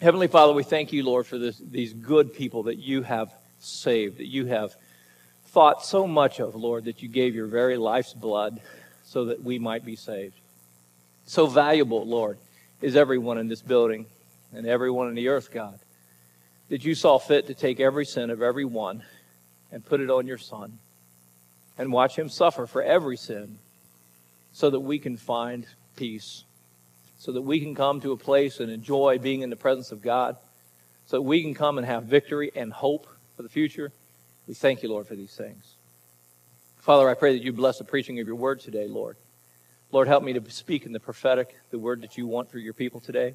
Heavenly Father, we thank you, Lord, for this, these good people that you have saved, that you have thought so much of, Lord, that you gave your very life's blood so that we might be saved. So valuable, Lord, is everyone in this building and everyone in the earth, God, that you saw fit to take every sin of every one and put it on your Son and watch him suffer for every sin so that we can find peace, so that we can come to a place and enjoy being in the presence of God, so that we can come and have victory and hope for the future. We thank you, Lord, for these things. Father, I pray that you bless the preaching of your word today, Lord. Lord, help me to speak in the prophetic, the word that you want for your people today.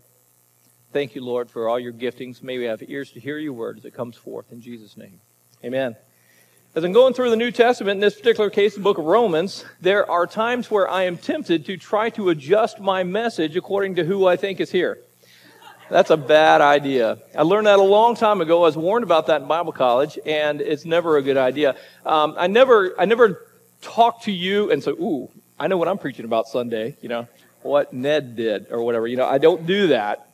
Thank you, Lord, for all your giftings. May we have ears to hear your word as it comes forth in Jesus' name. Amen. As I'm going through the New Testament, in this particular case, the book of Romans, there are times where I am tempted to try to adjust my message according to who I think is here. That's a bad idea. I learned that a long time ago. I was warned about that in Bible college, and it's never a good idea. Um, I never, I never talk to you and say, "Ooh, I know what I'm preaching about Sunday." You know what Ned did or whatever. You know, I don't do that.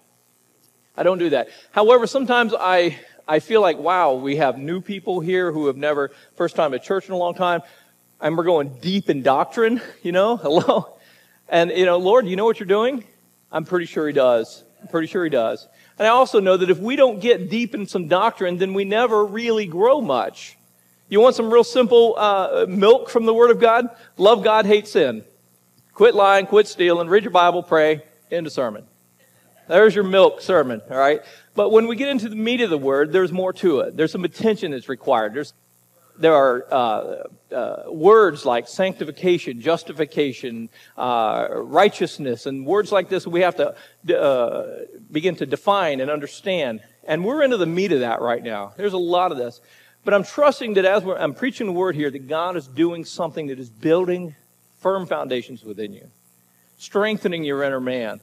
I don't do that. However, sometimes I I feel like, wow, we have new people here who have never, first time at church in a long time, and we're going deep in doctrine, you know, hello. And, you know, Lord, you know what you're doing? I'm pretty sure He does. I'm pretty sure He does. And I also know that if we don't get deep in some doctrine, then we never really grow much. You want some real simple uh, milk from the Word of God? Love God, hate sin. Quit lying, quit stealing, read your Bible, pray, end of sermon. There's your milk sermon, all right? But when we get into the meat of the word, there's more to it. There's some attention that's required. There's, there are uh, uh, words like sanctification, justification, uh, righteousness, and words like this we have to uh, begin to define and understand. And we're into the meat of that right now. There's a lot of this. But I'm trusting that as I'm preaching the word here, that God is doing something that is building firm foundations within you, strengthening your inner man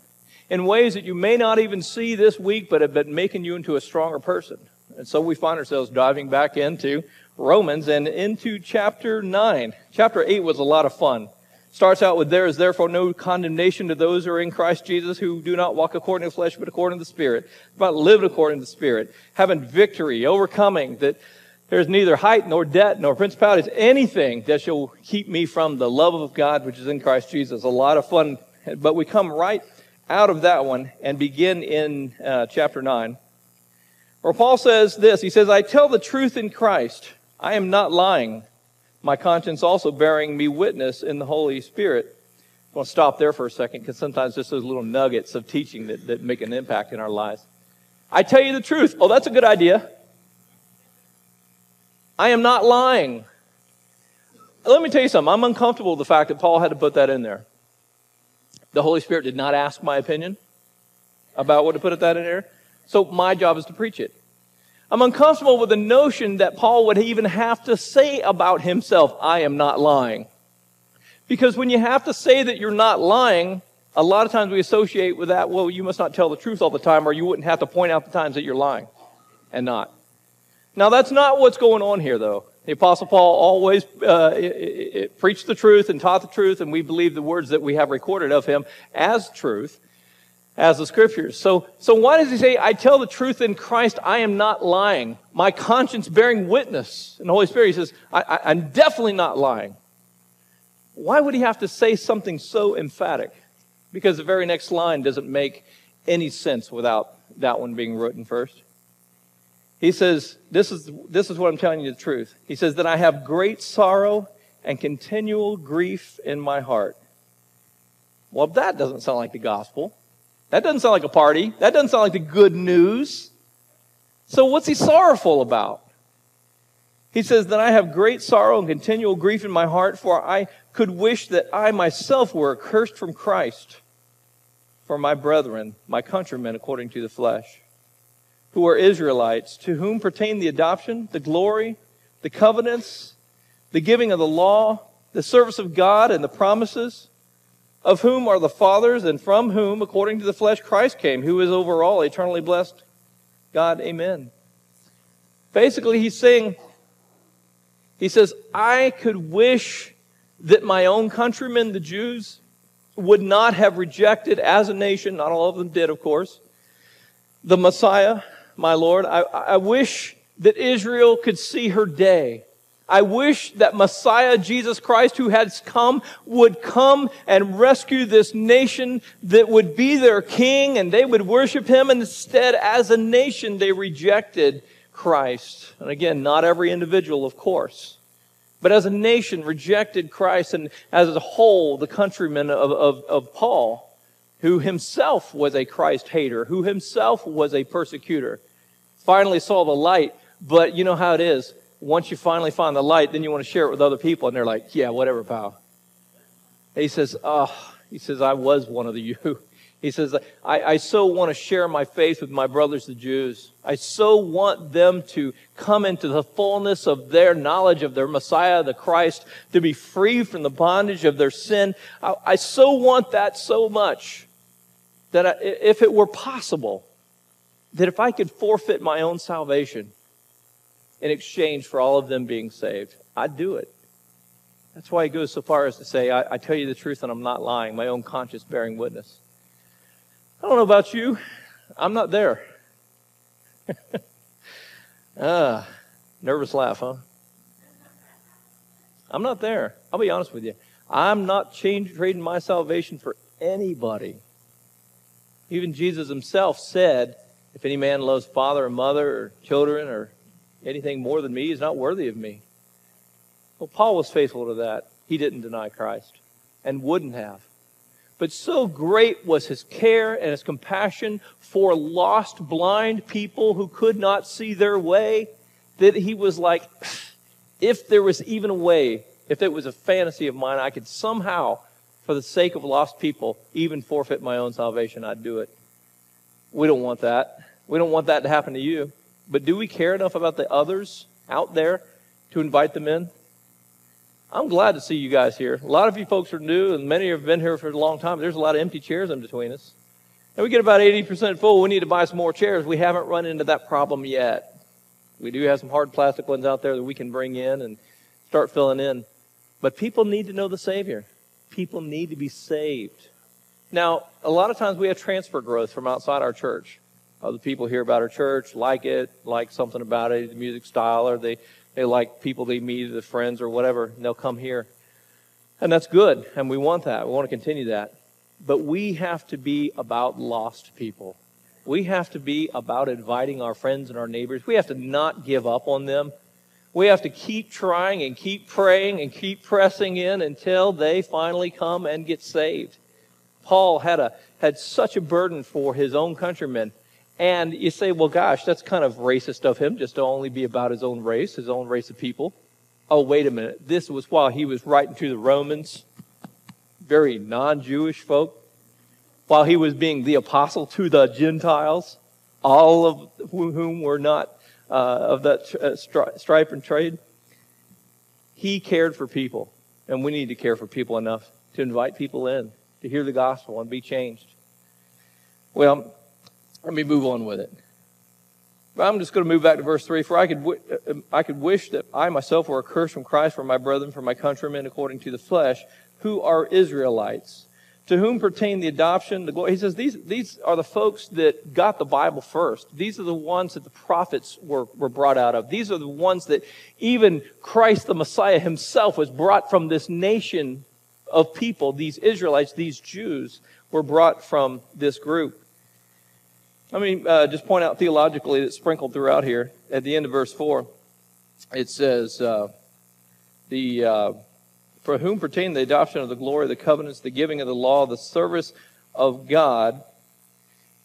in ways that you may not even see this week, but have been making you into a stronger person. And so we find ourselves diving back into Romans and into chapter 9. Chapter 8 was a lot of fun. Starts out with, There is therefore no condemnation to those who are in Christ Jesus who do not walk according to flesh, but according to the Spirit. About living according to the Spirit, having victory, overcoming, that there's neither height nor depth nor principalities, anything that shall keep me from the love of God which is in Christ Jesus. A lot of fun. But we come right out of that one and begin in uh, chapter 9, where Paul says this He says, I tell the truth in Christ. I am not lying. My conscience also bearing me witness in the Holy Spirit. I want to stop there for a second because sometimes just those little nuggets of teaching that, that make an impact in our lives. I tell you the truth. Oh, that's a good idea. I am not lying. Let me tell you something. I'm uncomfortable with the fact that Paul had to put that in there. The Holy Spirit did not ask my opinion about what to put at that in there. So my job is to preach it. I'm uncomfortable with the notion that Paul would even have to say about himself, I am not lying. Because when you have to say that you're not lying, a lot of times we associate with that, well, you must not tell the truth all the time, or you wouldn't have to point out the times that you're lying and not. Now, that's not what's going on here, though. The Apostle Paul always uh, it, it, preached the truth and taught the truth, and we believe the words that we have recorded of him as truth, as the scriptures. So, so why does he say, I tell the truth in Christ, I am not lying? My conscience bearing witness. In the Holy Spirit, he says, I, I, I'm definitely not lying. Why would he have to say something so emphatic? Because the very next line doesn't make any sense without that one being written first. He says, this is, this is what I'm telling you the truth. He says, that I have great sorrow and continual grief in my heart. Well, that doesn't sound like the gospel. That doesn't sound like a party. That doesn't sound like the good news. So, what's he sorrowful about? He says, That I have great sorrow and continual grief in my heart, for I could wish that I myself were accursed from Christ for my brethren, my countrymen, according to the flesh who are Israelites, to whom pertain the adoption, the glory, the covenants, the giving of the law, the service of God, and the promises, of whom are the fathers, and from whom, according to the flesh, Christ came, who is over all, eternally blessed. God, amen. Basically, he's saying, he says, I could wish that my own countrymen, the Jews, would not have rejected as a nation, not all of them did, of course, the Messiah, my Lord. I, I wish that Israel could see her day. I wish that Messiah Jesus Christ, who has come, would come and rescue this nation that would be their king and they would worship him. Instead, as a nation, they rejected Christ. And again, not every individual, of course. But as a nation, rejected Christ, and as a whole, the countrymen of, of, of Paul, who himself was a Christ hater, who himself was a persecutor, finally saw the light. But you know how it is once you finally find the light, then you want to share it with other people, and they're like, yeah, whatever, pal. he says, oh, he says, I was one of the you. He says, I, I so want to share my faith with my brothers, the Jews. I so want them to come into the fullness of their knowledge of their Messiah, the Christ, to be free from the bondage of their sin. I, I so want that so much that I, if it were possible, that if I could forfeit my own salvation, in exchange for all of them being saved. I'd do it. That's why he goes so far as to say, I, I, tell you the truth and I'm not lying, my own conscience bearing witness. I don't know about you. I'm not there. ah, nervous laugh, huh? I'm not there. I'll be honest with you. I'm not change, trading my salvation for anybody. Even Jesus himself said, if any man loves father or mother or children or anything more than me is not worthy of me. Well, Paul was faithful to that. He didn't deny Christ and wouldn't have. But so great was his care and his compassion for lost, blind people who could not see their way that he was like, if there was even a way, if it was a fantasy of mine, I could somehow, for the sake of lost people, even forfeit my own salvation, I'd do it. We don't want that. We don't want that to happen to you. But do we care enough about the others out there to invite them in? I'm glad to see you guys here. A lot of you folks are new, and many have been here for a long time. There's a lot of empty chairs in between us. And we get about 80% full. We need to buy some more chairs. We haven't run into that problem yet. We do have some hard plastic ones out there that we can bring in and start filling in. But people need to know the Savior. People need to be saved. Now, a lot of times we have transfer growth from outside our church. Other people hear about our church, like it, like something about it, the music style, or they, they like people they meet, the friends or whatever, and they'll come here. And that's good, and we want that. We want to continue that. But we have to be about lost people. We have to be about inviting our friends and our neighbors. We have to not give up on them. We have to keep trying and keep praying and keep pressing in until they finally come and get saved. Paul had a had such a burden for his own countrymen and you say, well, gosh, that's kind of racist of him just to only be about his own race, his own race of people. Oh, wait a minute. This was while he was writing to the Romans, very non Jewish folk, while he was being the apostle to the Gentiles, all of whom were not uh, of that uh, stripe and trade. He cared for people, and we need to care for people enough to invite people in to hear the gospel and be changed. Well, let me move on with it. But I'm just going to move back to verse 3. For I could, w- uh, I could wish that I myself were accursed from Christ for my brethren, for my countrymen according to the flesh, who are Israelites, to whom pertain the adoption, the glory. He says these, these are the folks that got the Bible first. These are the ones that the prophets were, were brought out of. These are the ones that even Christ the Messiah himself was brought from this nation of people. These Israelites, these Jews, were brought from this group. Let me uh, just point out theologically that sprinkled throughout here at the end of verse 4. It says, uh, the, uh, For whom pertain the adoption of the glory, the covenants, the giving of the law, the service of God,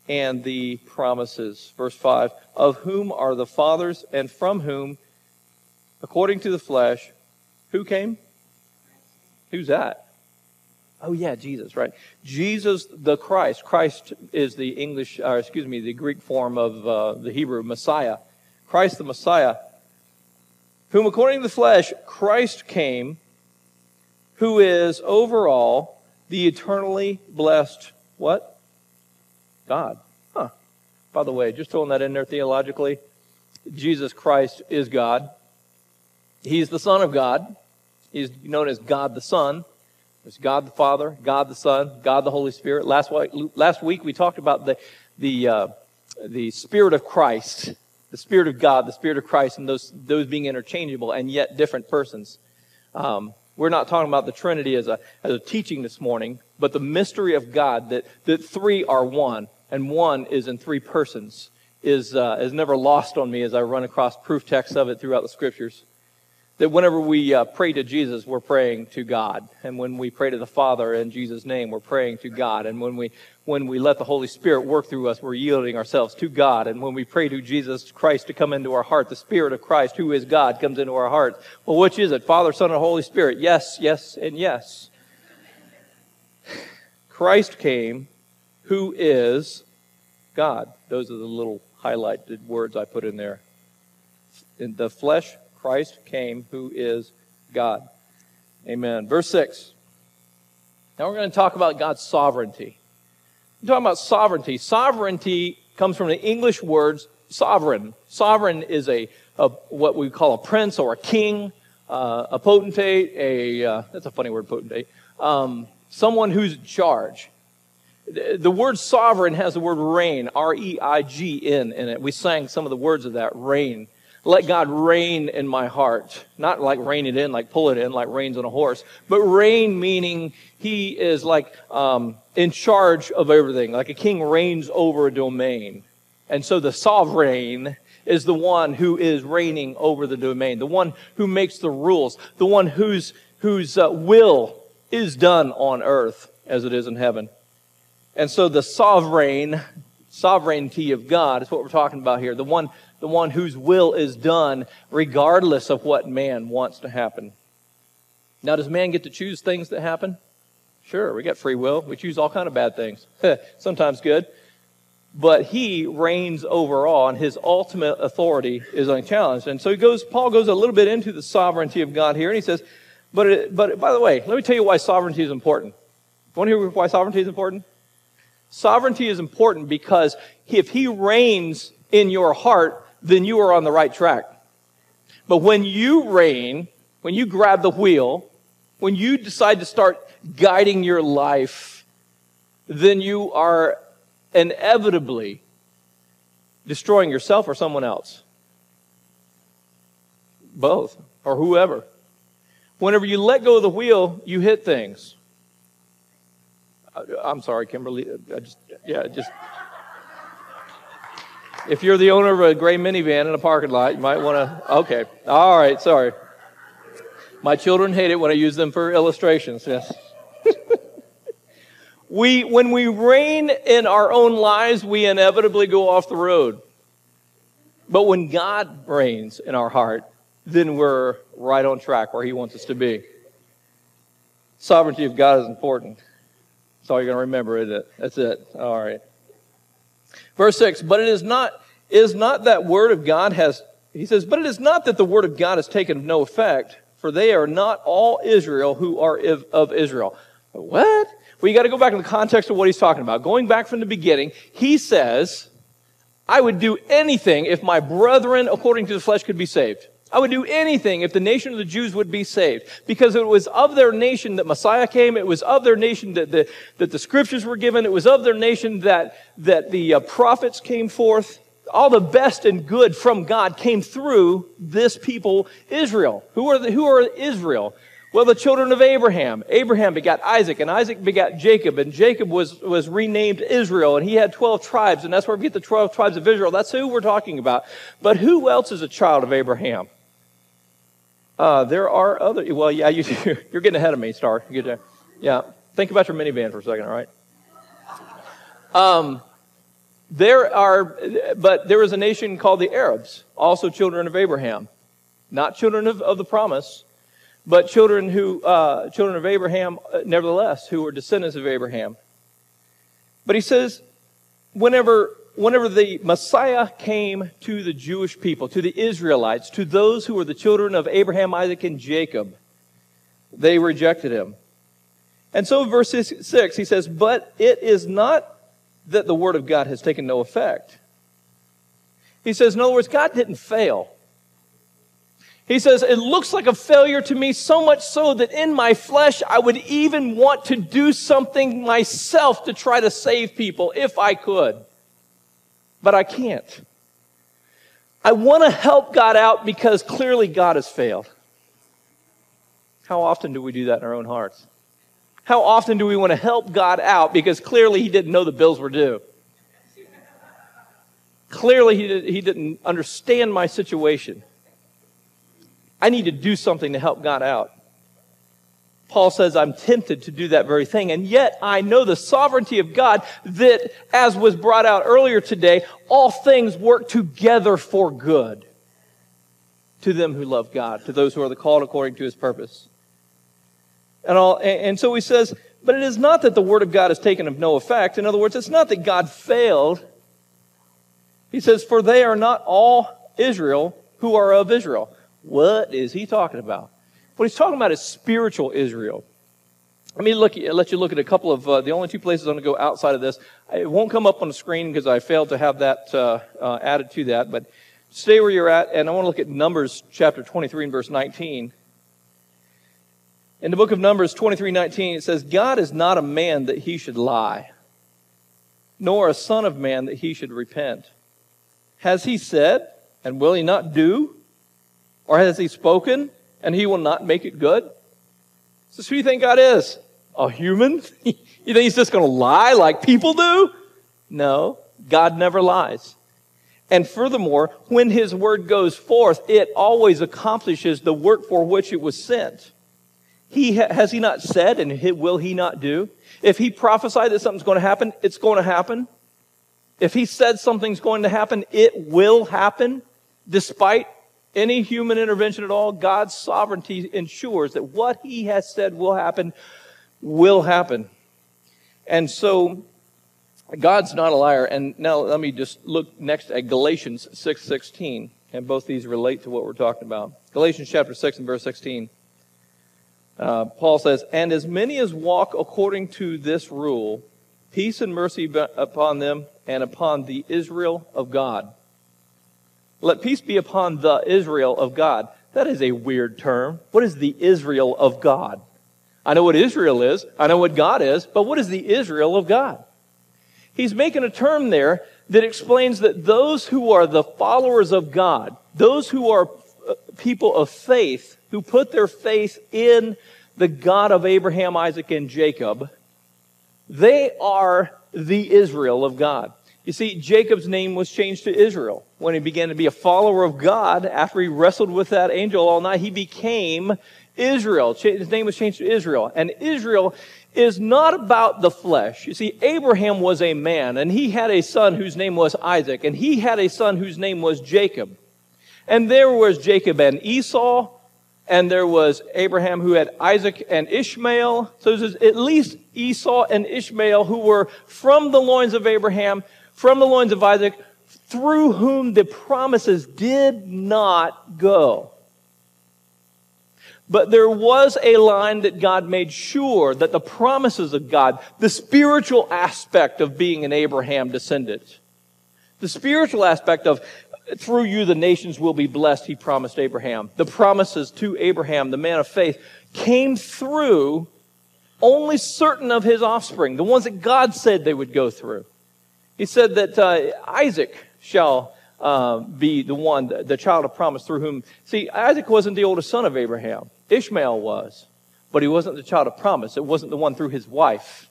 and the promises. Verse 5 Of whom are the fathers, and from whom, according to the flesh, who came? Who's that? Oh, yeah, Jesus, right. Jesus the Christ. Christ is the English, or excuse me, the Greek form of uh, the Hebrew Messiah. Christ the Messiah, whom according to the flesh, Christ came, who is overall the eternally blessed, what? God. Huh. By the way, just throwing that in there theologically, Jesus Christ is God. He's the Son of God. He's known as God the Son. There's God the Father, God the Son, God the Holy Spirit. Last week, last week we talked about the, the, uh, the Spirit of Christ, the Spirit of God, the Spirit of Christ, and those, those being interchangeable and yet different persons. Um, we're not talking about the Trinity as a, as a teaching this morning, but the mystery of God that, that three are one and one is in three persons is, uh, is never lost on me as I run across proof texts of it throughout the scriptures that whenever we uh, pray to Jesus, we're praying to God. And when we pray to the Father in Jesus' name, we're praying to God. And when we, when we let the Holy Spirit work through us, we're yielding ourselves to God. And when we pray to Jesus Christ to come into our heart, the Spirit of Christ, who is God, comes into our heart. Well, which is it? Father, Son, and Holy Spirit? Yes, yes, and yes. Christ came, who is God. Those are the little highlighted words I put in there. In the flesh Christ came, who is God. Amen. Verse 6. Now we're going to talk about God's sovereignty. We're talking about sovereignty. Sovereignty comes from the English words sovereign. Sovereign is a, a what we call a prince or a king, uh, a potentate, a uh, that's a funny word, potentate. Um, someone who's in charge. The, the word sovereign has the word reign, R E I G N, in it. We sang some of the words of that reign let God reign in my heart. Not like rein it in, like pull it in, like reins on a horse, but reign meaning he is like um, in charge of everything, like a king reigns over a domain. And so the sovereign is the one who is reigning over the domain, the one who makes the rules, the one whose, whose uh, will is done on earth as it is in heaven. And so the sovereign, sovereignty of God is what we're talking about here. The one the one whose will is done regardless of what man wants to happen. Now, does man get to choose things that happen? Sure, we got free will. We choose all kind of bad things. Sometimes good. But he reigns over all, and his ultimate authority is unchallenged. And so he goes, Paul goes a little bit into the sovereignty of God here, and he says, but, it, but by the way, let me tell you why sovereignty is important. Want to hear why sovereignty is important? Sovereignty is important because if he reigns in your heart, then you are on the right track. But when you reign, when you grab the wheel, when you decide to start guiding your life, then you are inevitably destroying yourself or someone else. Both, or whoever. Whenever you let go of the wheel, you hit things. I'm sorry, Kimberly. I just, yeah, just. If you're the owner of a gray minivan in a parking lot, you might want to. Okay. All right. Sorry. My children hate it when I use them for illustrations. Yes. we, when we reign in our own lives, we inevitably go off the road. But when God reigns in our heart, then we're right on track where He wants us to be. Sovereignty of God is important. That's all you're going to remember, isn't it? That's it. All right. Verse 6, but it is not, is not that word of God has, he says, but it is not that the word of God has taken no effect, for they are not all Israel who are of Israel. What? Well, you got to go back in the context of what he's talking about. Going back from the beginning, he says, I would do anything if my brethren, according to the flesh, could be saved. I would do anything if the nation of the Jews would be saved. Because it was of their nation that Messiah came. It was of their nation that the, that the scriptures were given. It was of their nation that, that the uh, prophets came forth. All the best and good from God came through this people, Israel. Who are, the, who are Israel? Well, the children of Abraham. Abraham begat Isaac, and Isaac begat Jacob, and Jacob was, was renamed Israel, and he had 12 tribes, and that's where we get the 12 tribes of Israel. That's who we're talking about. But who else is a child of Abraham? Uh, there are other. Well, yeah, you, you're getting ahead of me, Star. Yeah. Think about your minivan for a second, all right? Um, there are, but there is a nation called the Arabs, also children of Abraham, not children of, of the promise, but children who, uh, children of Abraham, uh, nevertheless, who were descendants of Abraham. But he says, whenever whenever the Messiah came to the Jewish people, to the Israelites, to those who were the children of Abraham, Isaac, and Jacob, they rejected him. And so verse 6, he says, But it is not that the word of God has taken no effect. He says, in other words, God didn't fail. He says, It looks like a failure to me, so much so that in my flesh I would even want to do something myself to try to save people if I could. But I can't. I want to help God out because clearly God has failed. How often do we do that in our own hearts? How often do we want to help God out because clearly He didn't know the bills were due? Clearly, He, did, he didn't understand my situation. I need to do something to help God out. Paul says, I'm tempted to do that very thing. And yet I know the sovereignty of God that, as was brought out earlier today, all things work together for good to them who love God, to those who are the called according to his purpose. And, all, and so he says, but it is not that the word of God is taken of no effect. In other words, it's not that God failed. He says, for they are not all Israel who are of Israel. What is he talking about? What he's talking about is spiritual Israel. Let me look, let you look at a couple of uh, the only two places I'm going to go outside of this. It won't come up on the screen because I failed to have that uh, uh, added to that. But stay where you're at, and I want to look at Numbers chapter 23 and verse 19. In the book of Numbers 23:19, it says, "God is not a man that he should lie, nor a son of man that he should repent. Has he said, and will he not do? Or has he spoken, and he will not make it good? So who do you think God is? A human? you think he's just going to lie like people do? No, God never lies. And furthermore, when his word goes forth, it always accomplishes the work for which it was sent. He has he not said, and will he not do? If he prophesied that something's going to happen, it's going to happen. If he said something's going to happen, it will happen, despite any human intervention at all, God's sovereignty ensures that what he has said will happen will happen. And so God's not a liar. And now let me just look next at Galatians 6:16, and both these relate to what we're talking about. Galatians chapter 6 and verse 16. Uh, Paul says, "And as many as walk according to this rule, peace and mercy upon them and upon the Israel of God." Let peace be upon the Israel of God. That is a weird term. What is the Israel of God? I know what Israel is. I know what God is. But what is the Israel of God? He's making a term there that explains that those who are the followers of God, those who are uh, people of faith, who put their faith in the God of Abraham, Isaac, and Jacob, they are the Israel of God. You see, Jacob's name was changed to Israel. When he began to be a follower of God, after he wrestled with that angel all night, he became Israel. His name was changed to Israel. And Israel is not about the flesh. You see, Abraham was a man, and he had a son whose name was Isaac, and he had a son whose name was Jacob. And there was Jacob and Esau, and there was Abraham who had Isaac and Ishmael. So there's at least Esau and Ishmael who were from the loins of Abraham, from the loins of Isaac, through whom the promises did not go. But there was a line that God made sure that the promises of God, the spiritual aspect of being an Abraham descendant, the spiritual aspect of through you the nations will be blessed, he promised Abraham. The promises to Abraham, the man of faith, came through only certain of his offspring, the ones that God said they would go through. He said that uh, Isaac shall uh, be the one, the child of promise through whom. See, Isaac wasn't the oldest son of Abraham. Ishmael was, but he wasn't the child of promise. It wasn't the one through his wife,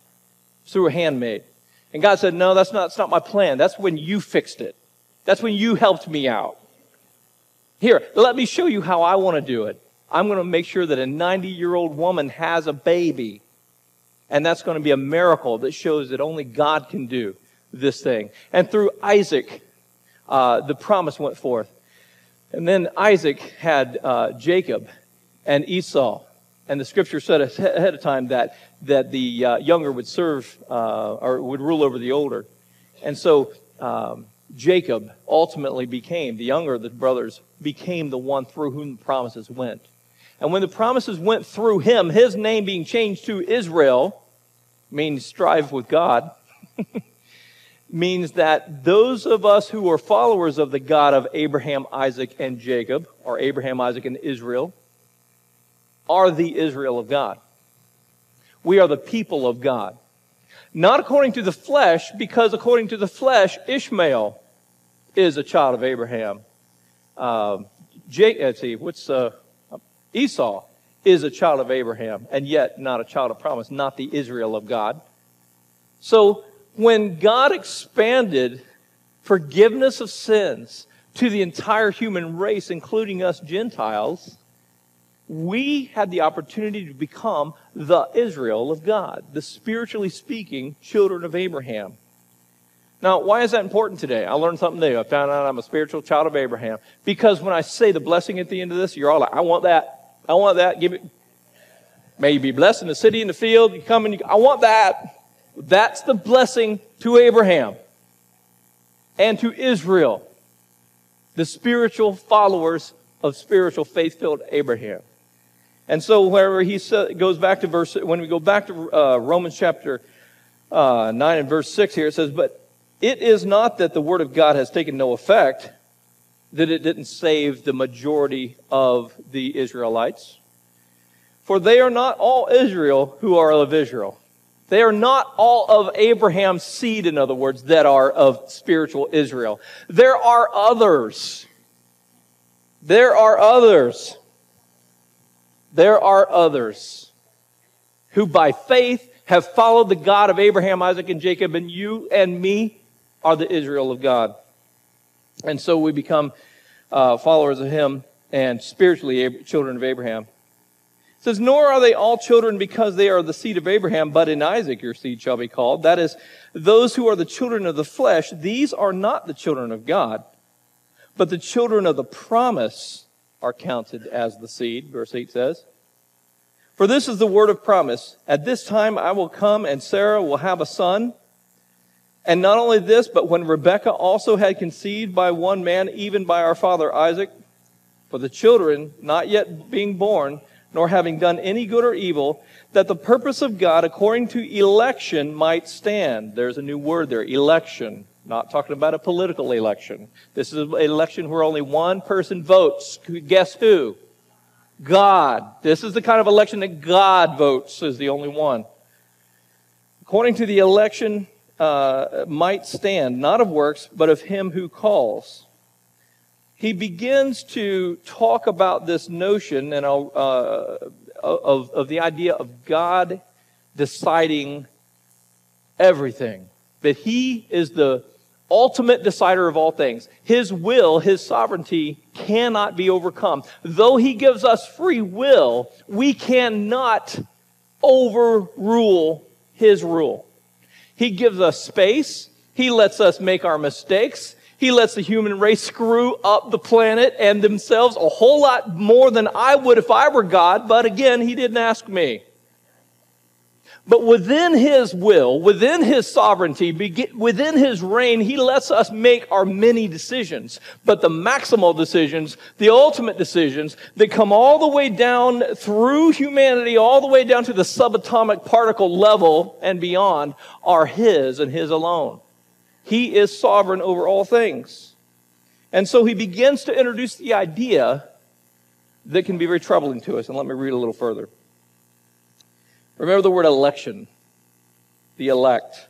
through a handmaid. And God said, No, that's not, that's not my plan. That's when you fixed it. That's when you helped me out. Here, let me show you how I want to do it. I'm going to make sure that a 90 year old woman has a baby. And that's going to be a miracle that shows that only God can do this thing. And through Isaac, uh, the promise went forth. And then Isaac had uh, Jacob and Esau. And the scripture said ahead of time that, that the uh, younger would serve uh, or would rule over the older. And so um, Jacob ultimately became, the younger of the brothers, became the one through whom the promises went. And when the promises went through him, his name being changed to Israel, means strive with God. means that those of us who are followers of the God of Abraham, Isaac, and Jacob, or Abraham, Isaac, and Israel, are the Israel of God. We are the people of God. Not according to the flesh, because according to the flesh, Ishmael is a child of Abraham. Um, Jake, let's see, what's uh, Esau is a child of Abraham, and yet not a child of promise, not the Israel of God. So when God expanded forgiveness of sins to the entire human race, including us Gentiles, we had the opportunity to become the Israel of God, the spiritually speaking children of Abraham. Now, why is that important today? I learned something new. I found out I'm a spiritual child of Abraham. Because when I say the blessing at the end of this, you're all like, I want that. I want that. Give it. May you be blessed in the city and the field. You come and you, I want that. That's the blessing to Abraham and to Israel, the spiritual followers of spiritual faith filled Abraham. And so, wherever he goes back to verse, when we go back to uh, Romans chapter uh, 9 and verse 6 here, it says, But it is not that the word of God has taken no effect, that it didn't save the majority of the Israelites. For they are not all Israel who are of Israel. They are not all of Abraham's seed, in other words, that are of spiritual Israel. There are others. There are others there are others who by faith have followed the God of Abraham, Isaac, and Jacob, and you and me are the Israel of God. And so we become uh, followers of him and spiritually children of Abraham. It says, Nor are they all children because they are the seed of Abraham, but in Isaac your seed shall be called. That is, those who are the children of the flesh, these are not the children of God, but the children of the promise are counted as the seed, verse 8 says. For this is the word of promise. At this time I will come and Sarah will have a son. And not only this, but when Rebekah also had conceived by one man, even by our father Isaac, for the children not yet being born, nor having done any good or evil, that the purpose of God according to election might stand. There's a new word there, election. Not talking about a political election. This is an election where only one person votes. Guess who? God. This is the kind of election that God votes is the only one. According to the election, uh, might stand, not of works, but of him who calls. He begins to talk about this notion and uh, of, of the idea of God deciding everything. That he is the ultimate decider of all things. His will, his sovereignty cannot be overcome. Though he gives us free will, we cannot overrule his rule. He gives us space. He lets us make our mistakes. He lets the human race screw up the planet and themselves a whole lot more than I would if I were God. But again, he didn't ask me. But within His will, within His sovereignty, within His reign, He lets us make our many decisions. But the maximal decisions, the ultimate decisions that come all the way down through humanity, all the way down to the subatomic particle level and beyond, are His and His alone. He is sovereign over all things. And so He begins to introduce the idea that can be very troubling to us. And let me read a little further. Remember the word election, the elect.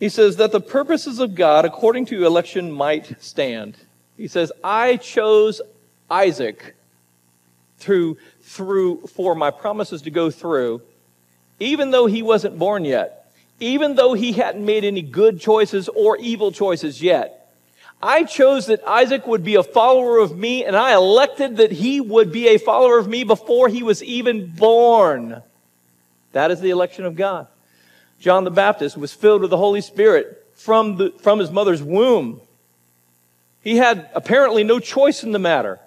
He says that the purposes of God, according to election, might stand. He says, I chose Isaac through, through, for my promises to go through, even though he wasn't born yet, even though he hadn't made any good choices or evil choices yet. I chose that Isaac would be a follower of me, and I elected that he would be a follower of me before he was even born. That is the election of God. John the Baptist was filled with the Holy Spirit from, the, from his mother's womb. He had apparently no choice in the matter.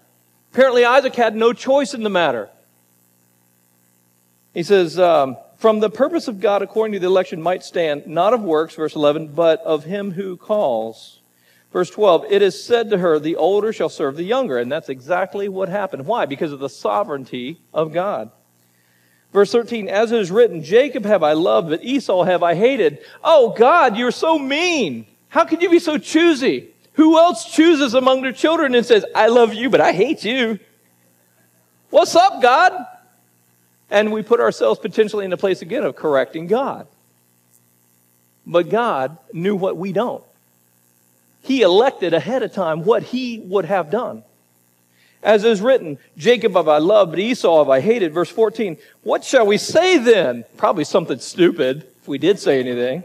Apparently, Isaac had no choice in the matter. He says, um, From the purpose of God according to the election might stand, not of works, verse 11, but of him who calls. Verse 12, it is said to her, the older shall serve the younger. And that's exactly what happened. Why? Because of the sovereignty of God. Verse 13, as it is written, Jacob have I loved, but Esau have I hated. Oh God, you're so mean. How can you be so choosy? Who else chooses among their children and says, I love you, but I hate you? What's up, God? And we put ourselves potentially in the place again of correcting God. But God knew what we don't. he elected ahead of time what he would have done. As is written, Jacob have I loved, but Esau have I hated. Verse 14. What shall we say then? Probably something stupid if we did say anything.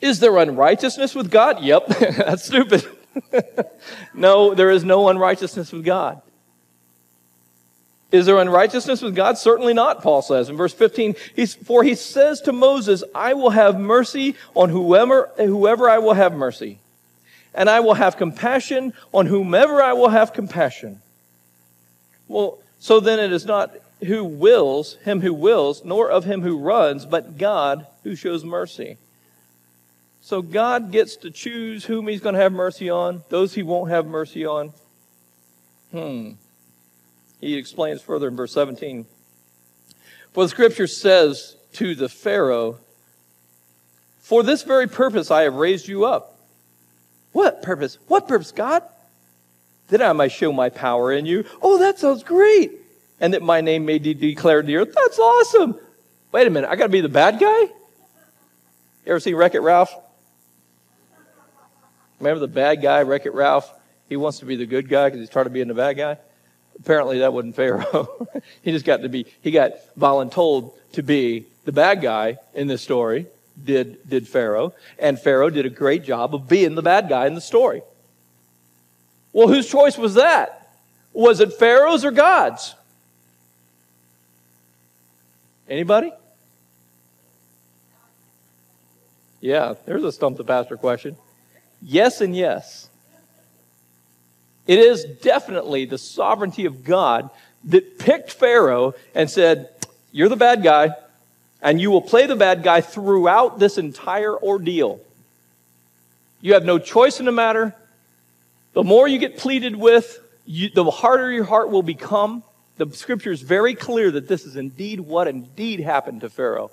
Is there unrighteousness with God? Yep, that's stupid. no, there is no unrighteousness with God. Is there unrighteousness with God? Certainly not, Paul says. In verse 15, he's, for he says to Moses, I will have mercy on whoever, whoever I will have mercy, and I will have compassion on whomever I will have compassion. Well, so then it is not who wills, him who wills, nor of him who runs, but God who shows mercy. So God gets to choose whom he's going to have mercy on, those he won't have mercy on. Hmm. He explains further in verse 17. For the scripture says to the Pharaoh, For this very purpose I have raised you up. What purpose? What purpose, God? That I might show my power in you. Oh, that sounds great. And that my name may be declared in the earth. That's awesome. Wait a minute, I got to be the bad guy? You ever see Wreck It Ralph? Remember the bad guy, Wreck It Ralph? He wants to be the good guy because he's tired of being the bad guy. Apparently, that wasn't Pharaoh. he just got to be, he got voluntold to be the bad guy in this story, did, did Pharaoh. And Pharaoh did a great job of being the bad guy in the story. Well, whose choice was that? Was it Pharaoh's or God's? Anybody? Yeah, there's a stump the pastor question. Yes and yes. It is definitely the sovereignty of God that picked Pharaoh and said, You're the bad guy, and you will play the bad guy throughout this entire ordeal. You have no choice in the matter. The more you get pleaded with, you, the harder your heart will become. The scripture is very clear that this is indeed what indeed happened to Pharaoh.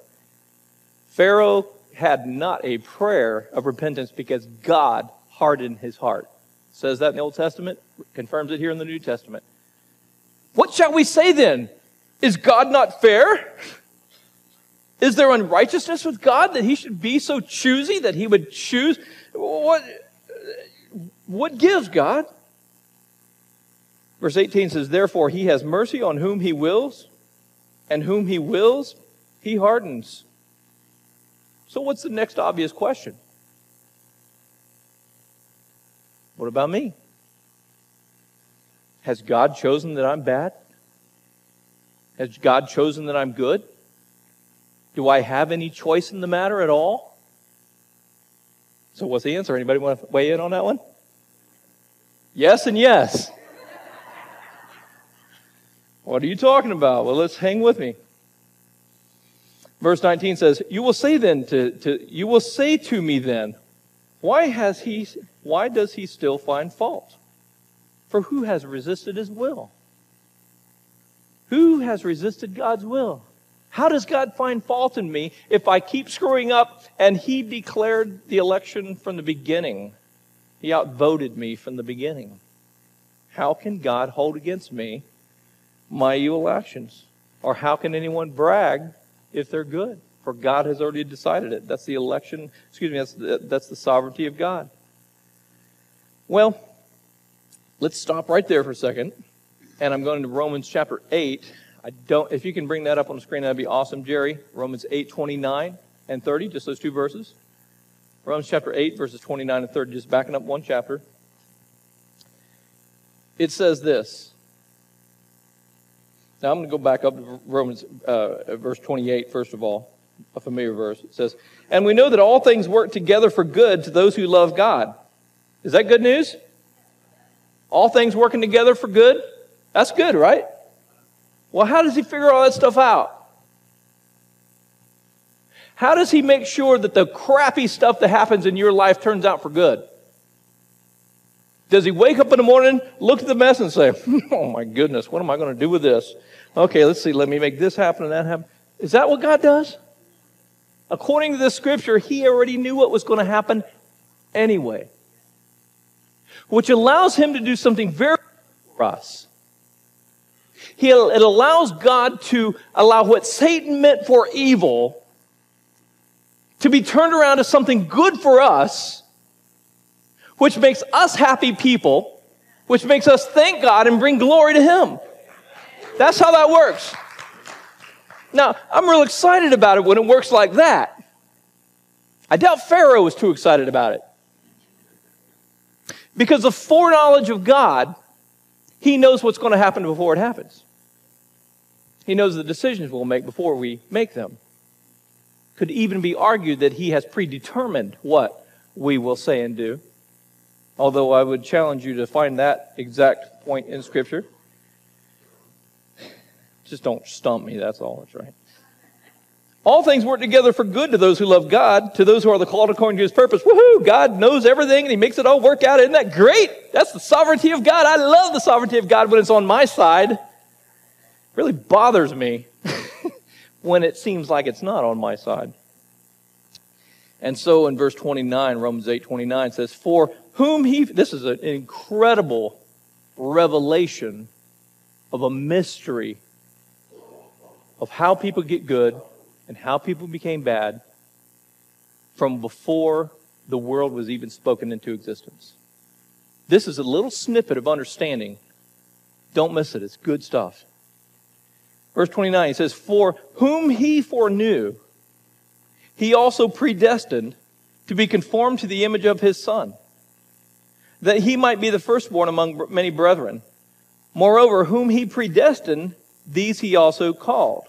Pharaoh had not a prayer of repentance because God hardened his heart It says that in the Old Testament, confirms it here in the New Testament. What shall we say then? Is God not fair? Is there unrighteousness with God that he should be so choosy that he would choose? What, what gives God? Verse 18 says, Therefore he has mercy on whom he wills, and whom he wills, he hardens. So, what's the next obvious question? What about me? Has God chosen that I'm bad? Has God chosen that I'm good? Do I have any choice in the matter at all? So, what's the answer? Anybody want to weigh in on that one? Yes and yes. what are you talking about? Well, let's hang with me. Verse 19 says, You will say then to, to you will say to me then, why has he why does he still find fault? For who has resisted his will? Who has resisted God's will? How does God find fault in me if I keep screwing up and he declared the election from the beginning? He outvoted me from the beginning. How can God hold against me my evil actions? Or how can anyone brag if they're good? For God has already decided it. That's the election, excuse me, that's the, that's the sovereignty of God. Well, let's stop right there for a second. And I'm going to Romans chapter 8. I don't if you can bring that up on the screen, that'd be awesome, Jerry. Romans 8, 29 and 30, just those two verses. Romans chapter 8, verses 29 and 30, just backing up one chapter. It says this. Now I'm going to go back up to Romans uh, verse 28, first of all, a familiar verse. It says, And we know that all things work together for good to those who love God is that good news? All things working together for good? That's good, right? Well, how does he figure all that stuff out? How does he make sure that the crappy stuff that happens in your life turns out for good? Does he wake up in the morning, look at the mess, and say, Oh my goodness, what am I going to do with this? Okay, let's see, let me make this happen and that happen. Is that what God does? According to this scripture, he already knew what was going to happen anyway which allows him to do something very for us. He, it allows God to allow what Satan meant for evil to be turned around to something good for us which makes us happy people, which makes us thank God and bring glory to Him. That's how that works. Now, I'm real excited about it when it works like that. I doubt Pharaoh was too excited about it. Because the foreknowledge of God, he knows what's going to happen before it happens. He knows the decisions we'll make before we make them. Could even be argued that he has predetermined what we will say and do. Although I would challenge you to find that exact point in Scripture. Just don't stump me, that's all, that's right. All things work together for good to those who love God, to those who are the called according to his purpose. Woohoo! God knows everything and he makes it all work out. Isn't that great? That's the sovereignty of God. I love the sovereignty of God when it's on my side. It really bothers me when it seems like it's not on my side. And so in verse 29, Romans 8 29 says, For whom he, this is an incredible revelation of a mystery of how people get good and how people became bad from before the world was even spoken into existence. This is a little snippet of understanding. Don't miss it, it's good stuff. Verse 29, he says, For whom he foreknew, he also predestined to be conformed to the image of his Son, that he might be the firstborn among many brethren. Moreover, whom he predestined, these he also called.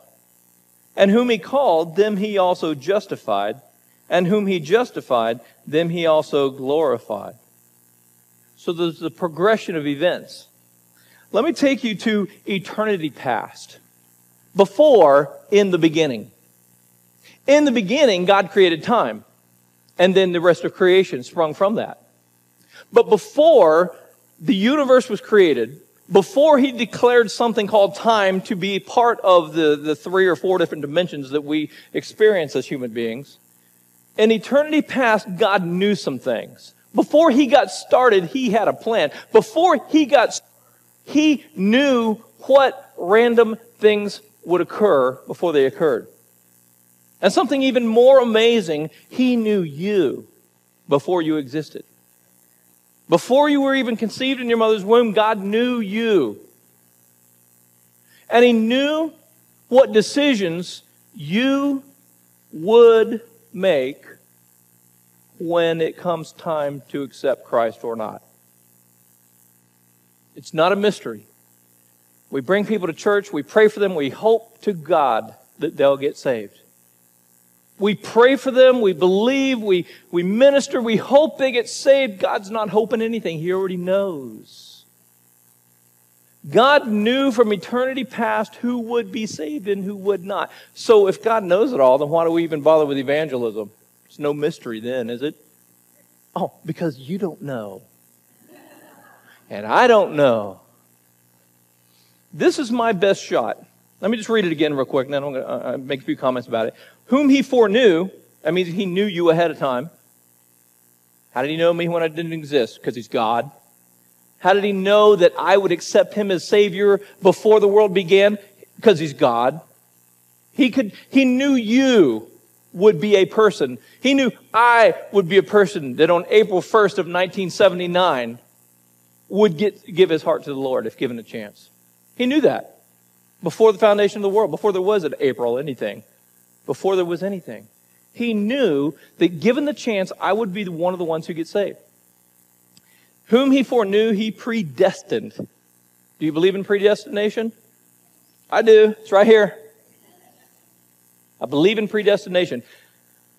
And whom he called, them he also justified. And whom he justified, them he also glorified. So there's the progression of events. Let me take you to eternity past. Before, in the beginning. In the beginning, God created time. And then the rest of creation sprung from that. But before the universe was created, before he declared something called time to be part of the, the three or four different dimensions that we experience as human beings, in eternity past, God knew some things. Before he got started, he had a plan. Before he got, he knew what random things would occur before they occurred. And something even more amazing, he knew you before you existed. Before you were even conceived in your mother's womb, God knew you. And He knew what decisions you would make when it comes time to accept Christ or not. It's not a mystery. We bring people to church, we pray for them, we hope to God that they'll get saved. We pray for them. We believe. We, we minister. We hope they get saved. God's not hoping anything. He already knows. God knew from eternity past who would be saved and who would not. So if God knows it all, then why do we even bother with evangelism? It's no mystery then, is it? Oh, because you don't know. And I don't know. This is my best shot. Let me just read it again real quick, and then I'm going to uh, uh, make a few comments about it. Whom he foreknew, that means he knew you ahead of time. How did he know me when I didn't exist? Because he's God. How did he know that I would accept him as Savior before the world began? Because he's God. He could, he knew you would be a person. He knew I would be a person that on April 1st of 1979 would get, give his heart to the Lord if given a chance. He knew that before the foundation of the world, before there was an April anything before there was anything. He knew that given the chance, I would be one of the ones who get saved. Whom he foreknew, he predestined. Do you believe in predestination? I do. It's right here. I believe in predestination.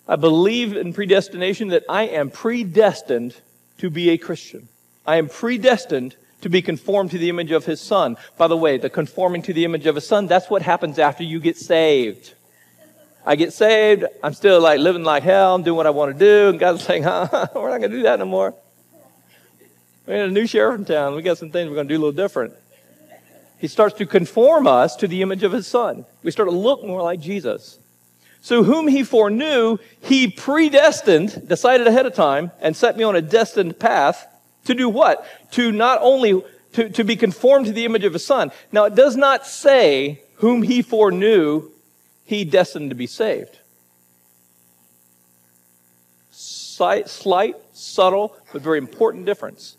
I believe in predestination that I am predestined to be a Christian. I am predestined to be conformed to the image of his son. By the way, the conforming to the image of his son, that's what happens after you get saved. I get saved. I'm still like living like hell. I'm doing what I want to do. And God's saying, huh, we're not going to do that no more. We got a new sheriff in town. We got some things we're going to do a little different. He starts to conform us to the image of his son. We start to look more like Jesus. So whom he foreknew, he predestined, decided ahead of time, and set me on a destined path to do what? To not only to, to be conformed to the image of his son. Now it does not say whom he foreknew he destined to be saved. slight, subtle, but very important difference.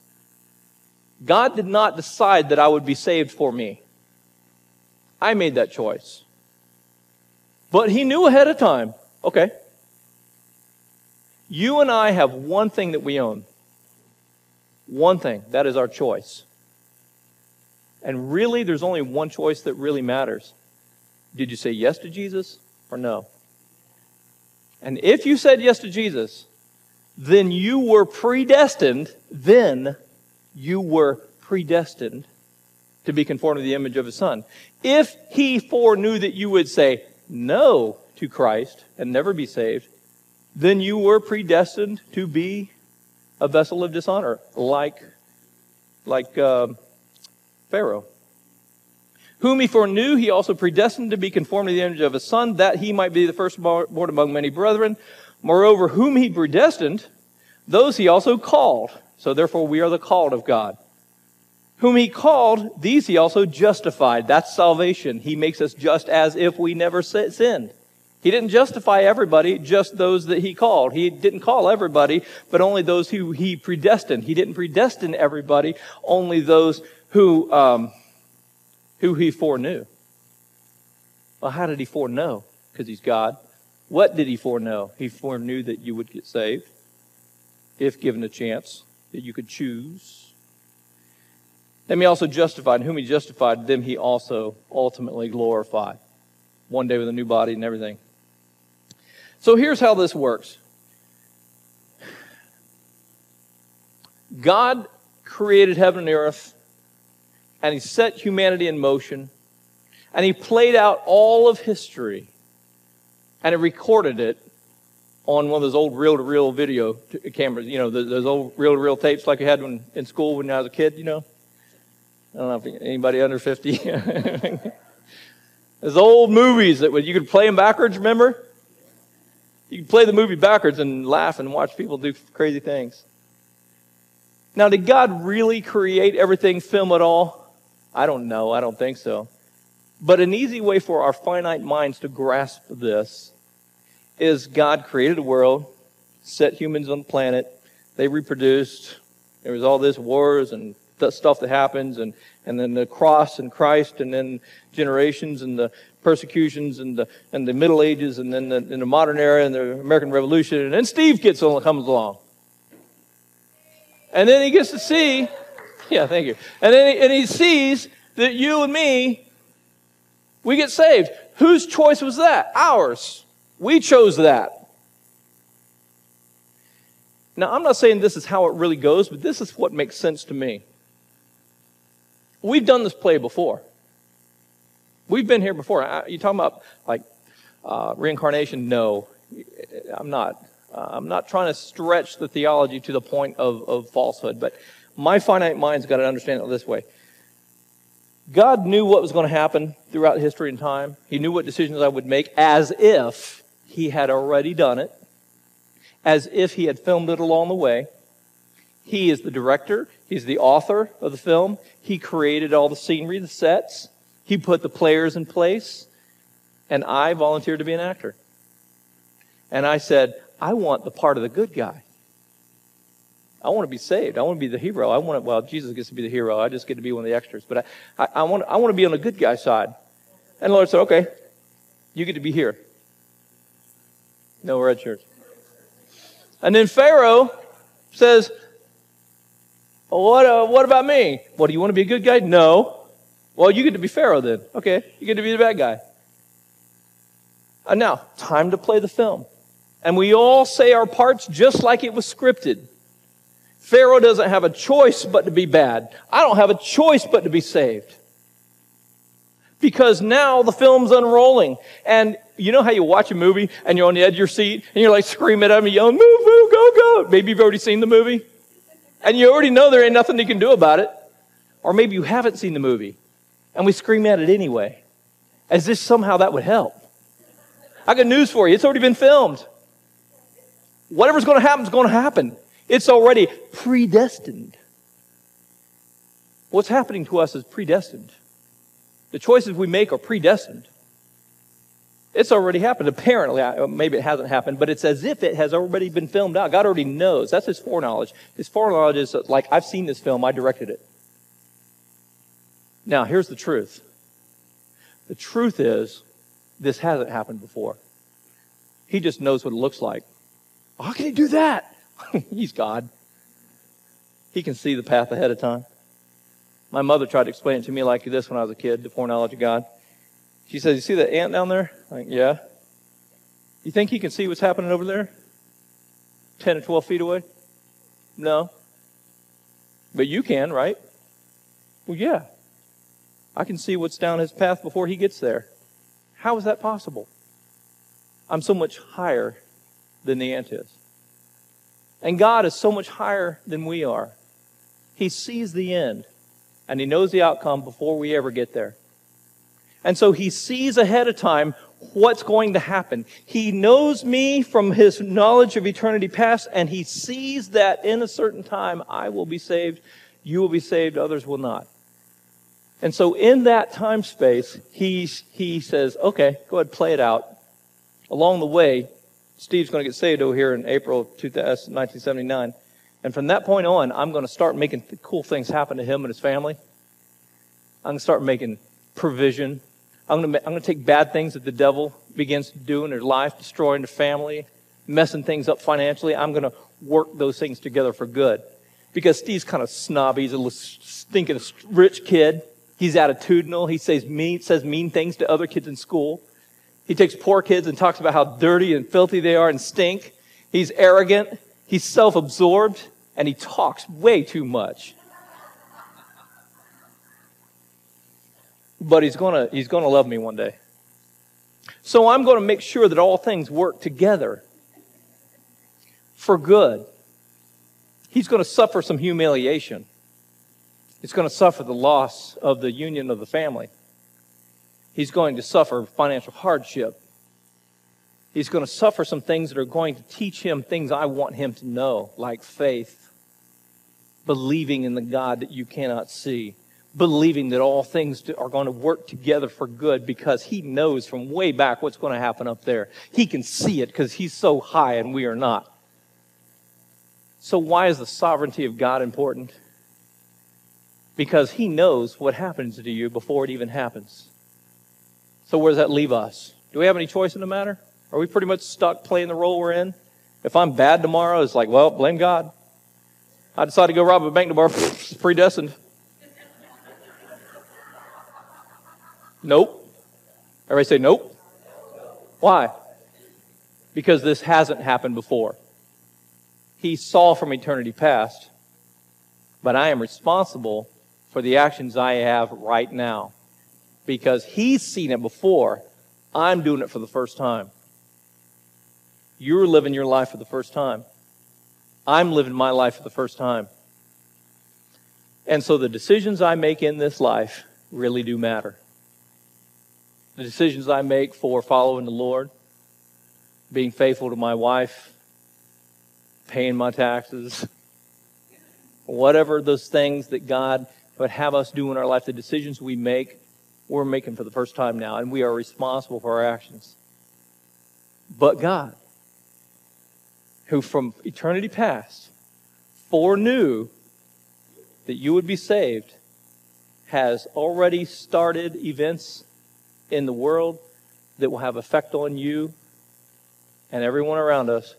God did not decide that I would be saved for me. I made that choice. But He knew ahead of time. Okay. You and I have one thing that we own. One thing. That is our choice. And really, there's only one choice that really matters. Did you say yes to Jesus or no? And if you said yes to Jesus, then you were predestined, then you were predestined to be conformed to the image of his son. If he foreknew that you would say no to Christ and never be saved, then you were predestined to be a vessel of dishonor, like, like um, Pharaoh. Whom he foreknew, he also predestined to be conformed to the image of his son, that he might be the firstborn among many brethren. Moreover, whom he predestined, those he also called. So therefore, we are the called of God. Whom he called, these he also justified. That's salvation. He makes us just as if we never sinned. He didn't justify everybody, just those that he called. He didn't call everybody, but only those who he predestined. He didn't predestine everybody, only those who, um, who he foreknew. Well, how did he foreknow? Because he's God. What did he foreknow? He foreknew that you would get saved, if given a chance, that you could choose. Then he also justified. And whom he justified, them he also ultimately glorified. One day with a new body and everything. So here's how this works God created heaven and earth and he set humanity in motion, and he played out all of history, and he recorded it on one of those old reel-to-reel video cameras, you know, those old reel-to-reel tapes like you had when, in school when I was a kid, you know. I don't know if anybody under 50. those old movies that you could play them backwards, remember? You could play the movie backwards and laugh and watch people do crazy things. Now, did God really create everything, film at all? I don't know. I don't think so. But an easy way for our finite minds to grasp this is God created a world, set humans on the planet, they reproduced. There was all this wars and stuff that happens, and, and then the cross and Christ, and then generations and the persecutions and the, and the Middle Ages, and then the, in the modern era and the American Revolution, and then Steve gets on, comes along. And then he gets to see yeah, thank you. And then he, and he sees that you and me, we get saved. Whose choice was that? Ours. We chose that. Now, I'm not saying this is how it really goes, but this is what makes sense to me. We've done this play before. We've been here before. You talking about like uh, reincarnation? No, I'm not. Uh, I'm not trying to stretch the theology to the point of, of falsehood, but my finite mind's got to understand it this way. God knew what was going to happen throughout history and time. He knew what decisions I would make as if He had already done it, as if He had filmed it along the way. He is the director, He's the author of the film. He created all the scenery, the sets, He put the players in place, and I volunteered to be an actor. And I said, I want the part of the good guy. I want to be saved. I want to be the hero. I want to, well, Jesus gets to be the hero. I just get to be one of the extras. But I, I, I, want, I want to be on the good guy side. And the Lord said, okay, you get to be here. No red shirts. And then Pharaoh says, what, uh, what about me? Well, do you want to be a good guy? No. Well, you get to be Pharaoh then. Okay, you get to be the bad guy. And now, time to play the film. And we all say our parts just like it was scripted. Pharaoh doesn't have a choice but to be bad. I don't have a choice but to be saved. Because now the film's unrolling. And you know how you watch a movie and you're on the edge of your seat and you're like screaming at them, yelling, move, move, go, go. Maybe you've already seen the movie. And you already know there ain't nothing you can do about it. Or maybe you haven't seen the movie and we scream at it anyway. As if somehow that would help. I got news for you. It's already been filmed. Whatever's going to happen is going to happen. It's already predestined. What's happening to us is predestined. The choices we make are predestined. It's already happened. Apparently, uh, maybe it hasn't happened, but it's as if it has already been filmed out. God already knows. That's his foreknowledge. His foreknowledge is like, I've seen this film, I directed it. Now, here's the truth the truth is, this hasn't happened before. He just knows what it looks like. How can he do that? He's God. He can see the path ahead of time. My mother tried to explain it to me like this when I was a kid, the foreknowledge of God. She says, You see that ant down there? Like, yeah. You think he can see what's happening over there? 10 or 12 feet away? No. But you can, right? Well, yeah. I can see what's down his path before he gets there. How is that possible? I'm so much higher than the ant is. And God is so much higher than we are. He sees the end and He knows the outcome before we ever get there. And so He sees ahead of time what's going to happen. He knows me from His knowledge of eternity past, and He sees that in a certain time I will be saved, you will be saved, others will not. And so in that time space, he, he says, okay, go ahead, play it out. Along the way, Steve's going to get saved over here in April 1979. Uh, and from that point on, I'm going to start making cool things happen to him and his family. I'm going to start making provision. I'm going to, I'm going to take bad things that the devil begins to do in their life, destroying the family, messing things up financially. I'm going to work those things together for good. Because Steve's kind of snobby. He's a stinking rich kid. He's attitudinal. He says mean, says mean things to other kids in school. He takes poor kids and talks about how dirty and filthy they are and stink. He's arrogant. He's self absorbed and he talks way too much. But he's going to he's going to love me one day. So I'm going to make sure that all things work together for good. He's going to suffer some humiliation. He's going to suffer the loss of the union of the family. He's going to suffer financial hardship. He's going to suffer some things that are going to teach him things I want him to know, like faith believing in the God that you cannot see, believing that all things are going to work together for good because he knows from way back what's going to happen up there. He can see it because he's so high and we are not. So, why is the sovereignty of God important? Because he knows what happens to you before it even happens. So, where does that leave us? Do we have any choice in the matter? Are we pretty much stuck playing the role we're in? If I'm bad tomorrow, it's like, well, blame God. I decided to go rob a bank tomorrow. it's predestined. Nope. Everybody say nope. Why? Because this hasn't happened before. He saw from eternity past, but I am responsible for the actions I have right now. Because he's seen it before, I'm doing it for the first time. You're living your life for the first time. I'm living my life for the first time. And so the decisions I make in this life really do matter. The decisions I make for following the Lord, being faithful to my wife, paying my taxes, whatever those things that God would have us do in our life, the decisions we make, we're making for the first time now, and we are responsible for our actions. But God, who from eternity past foreknew that you would be saved, has already started events in the world that will have effect on you and everyone around us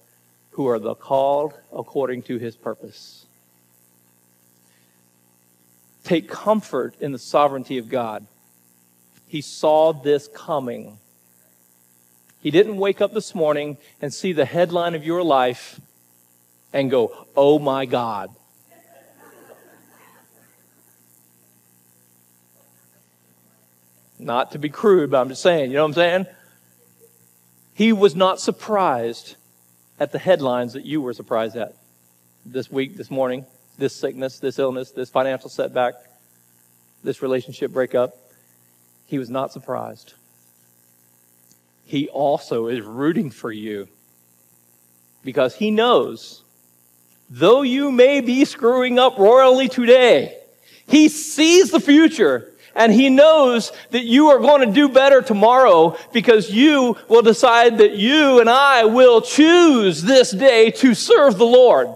who are the called according to his purpose. Take comfort in the sovereignty of God. He saw this coming he didn't wake up this morning and see the headline of your life and go, oh my God. Not to be crude, but I'm just saying, you know what I'm saying? He was not surprised at the headlines that you were surprised at this week, this morning, this sickness, this illness, this financial setback, this relationship breakup. He was not surprised. He also is rooting for you because He knows, though you may be screwing up royally today, He sees the future And he knows that you are going to do better tomorrow because you will decide that you and I will choose this day to serve the Lord.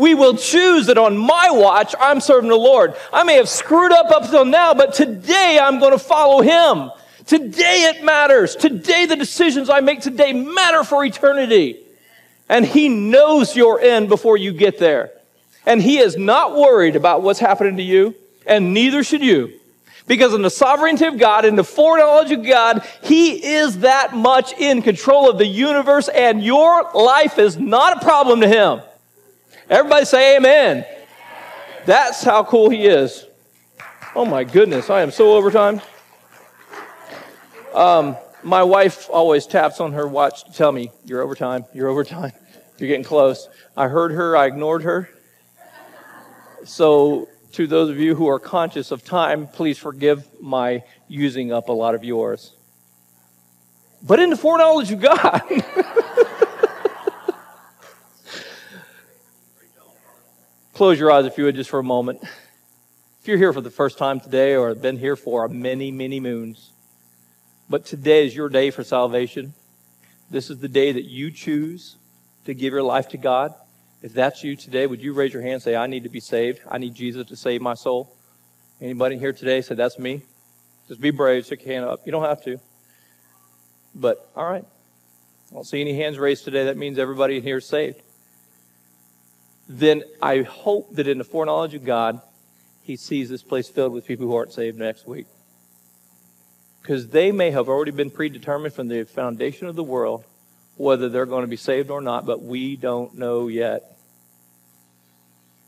We will choose that on my watch, I'm serving the Lord. I may have screwed up up till now, but today I'm going to follow him. Today it matters. Today the decisions I make today matter for eternity. And he knows your end before you get there. And he is not worried about what's happening to you, and neither should you. Because in the sovereignty of God, in the foreknowledge of God, He is that much in control of the universe, and your life is not a problem to Him. Everybody say amen. That's how cool He is. Oh my goodness, I am so overtime. Um, my wife always taps on her watch to tell me, You're overtime, you're overtime, you're getting close. I heard her, I ignored her. So to those of you who are conscious of time, please forgive my using up a lot of yours. But in the foreknowledge of God, close your eyes if you would just for a moment. If you're here for the first time today or have been here for many, many moons, but today is your day for salvation, this is the day that you choose to give your life to God. If that's you today, would you raise your hand and say, I need to be saved? I need Jesus to save my soul? Anybody here today say, That's me? Just be brave, stick your hand up. You don't have to. But, all right. I don't see any hands raised today. That means everybody here is saved. Then I hope that in the foreknowledge of God, He sees this place filled with people who aren't saved next week. Because they may have already been predetermined from the foundation of the world whether they're going to be saved or not, but we don't know yet.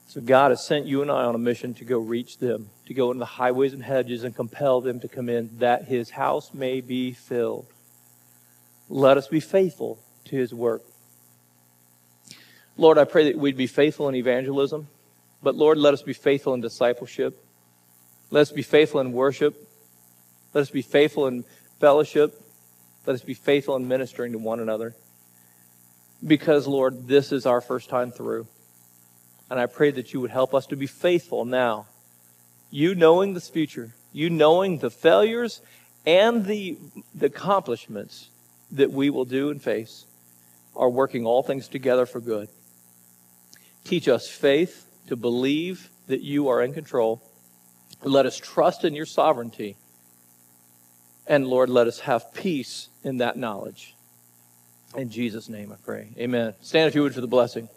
So God has sent you and I on a mission to go reach them, to go into the highways and hedges and compel them to come in, that his house may be filled. Let us be faithful to his work. Lord, I pray that we'd be faithful in evangelism, but Lord, let us be faithful in discipleship. Let us be faithful in worship. Let us be faithful in fellowship. Let us be faithful in ministering to one another because, Lord, this is our first time through. And I pray that you would help us to be faithful now. You knowing this future, you knowing the failures and the, the accomplishments that we will do and face are working all things together for good. Teach us faith to believe that you are in control. Let us trust in your sovereignty. And Lord, let us have peace in that knowledge. In Jesus' name I pray. Amen. Stand if you would for the blessing.